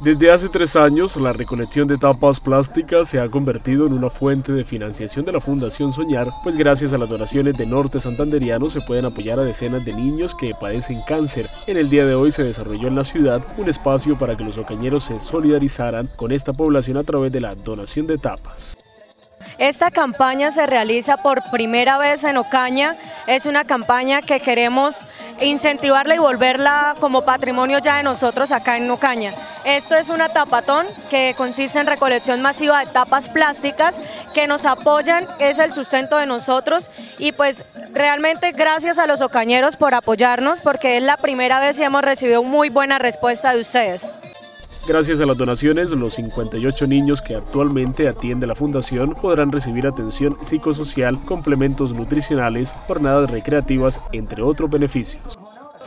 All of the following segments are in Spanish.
Desde hace tres años, la recolección de tapas plásticas se ha convertido en una fuente de financiación de la Fundación Soñar, pues gracias a las donaciones de Norte Santanderiano se pueden apoyar a decenas de niños que padecen cáncer. En el día de hoy se desarrolló en la ciudad un espacio para que los ocañeros se solidarizaran con esta población a través de la donación de tapas. Esta campaña se realiza por primera vez en Ocaña. Es una campaña que queremos incentivarla y volverla como patrimonio ya de nosotros acá en Ocaña. Esto es una tapatón que consiste en recolección masiva de tapas plásticas que nos apoyan, es el sustento de nosotros y pues realmente gracias a los ocañeros por apoyarnos porque es la primera vez y hemos recibido muy buena respuesta de ustedes. Gracias a las donaciones, los 58 niños que actualmente atiende la fundación podrán recibir atención psicosocial, complementos nutricionales, jornadas recreativas, entre otros beneficios.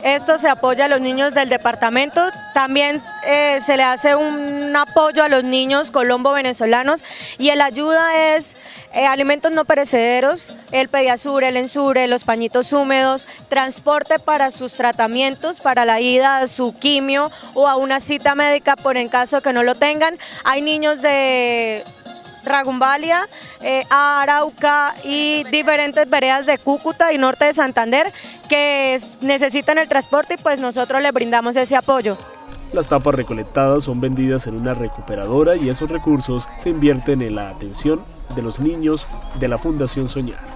Esto se apoya a los niños del departamento, también eh, se le hace un apoyo a los niños colombo venezolanos y el ayuda es eh, alimentos no perecederos, el pediasure, el ensure, los pañitos húmedos, transporte para sus tratamientos, para la ida a su quimio o a una cita médica por en caso que no lo tengan. Hay niños de Ragumbalia, eh, Arauca y diferentes veredas de Cúcuta y norte de Santander que necesitan el transporte y pues nosotros les brindamos ese apoyo. Las tapas recolectadas son vendidas en una recuperadora y esos recursos se invierten en la atención de los niños de la Fundación Soñar.